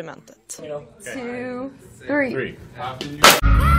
experimentet. Two, three. Three.